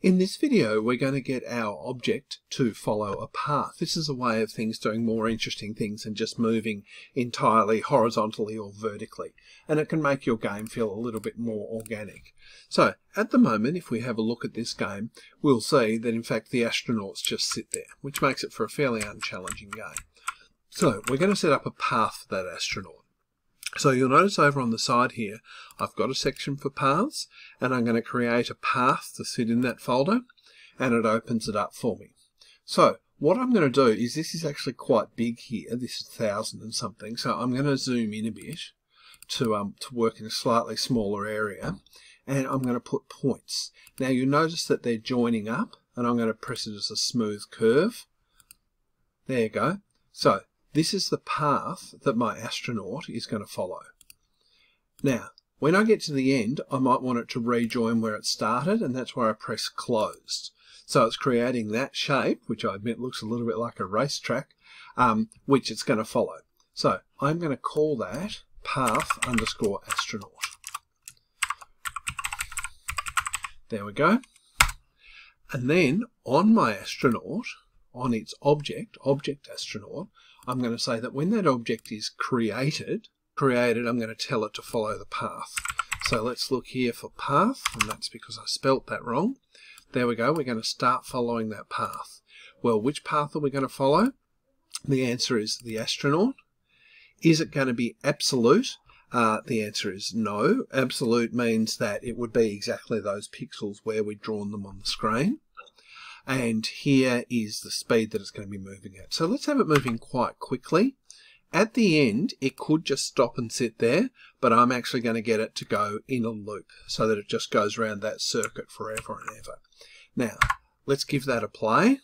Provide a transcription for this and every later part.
In this video, we're going to get our object to follow a path. This is a way of things doing more interesting things than just moving entirely horizontally or vertically. And it can make your game feel a little bit more organic. So at the moment, if we have a look at this game, we'll see that in fact the astronauts just sit there, which makes it for a fairly unchallenging game. So we're going to set up a path for that astronaut. So you'll notice over on the side here, I've got a section for paths and I'm going to create a path to sit in that folder and it opens it up for me. So what I'm going to do is this is actually quite big here. This is thousand and something. So I'm going to zoom in a bit to, um, to work in a slightly smaller area and I'm going to put points. Now you'll notice that they're joining up and I'm going to press it as a smooth curve. There you go. So this is the path that my astronaut is going to follow. Now, when I get to the end, I might want it to rejoin where it started, and that's where I press closed. So it's creating that shape, which I admit looks a little bit like a racetrack, um, which it's going to follow. So I'm going to call that path underscore astronaut. There we go. And then on my astronaut, on its object, object astronaut, I'm going to say that when that object is created, created, I'm going to tell it to follow the path. So let's look here for path, and that's because I spelt that wrong. There we go, we're going to start following that path. Well, which path are we going to follow? The answer is the astronaut. Is it going to be absolute? Uh, the answer is no. Absolute means that it would be exactly those pixels where we've drawn them on the screen and here is the speed that it's going to be moving at. So let's have it moving quite quickly. At the end, it could just stop and sit there, but I'm actually going to get it to go in a loop so that it just goes around that circuit forever and ever. Now, let's give that a play.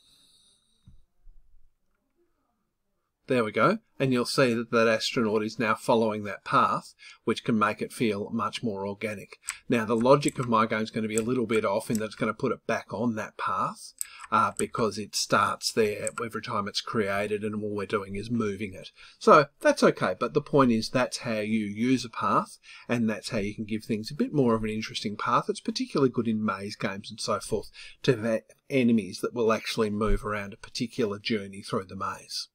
There we go. And you'll see that that astronaut is now following that path, which can make it feel much more organic. Now, the logic of my game is going to be a little bit off in that it's going to put it back on that path uh, because it starts there every time it's created and all we're doing is moving it. So that's okay. But the point is that's how you use a path and that's how you can give things a bit more of an interesting path. It's particularly good in maze games and so forth to have enemies that will actually move around a particular journey through the maze.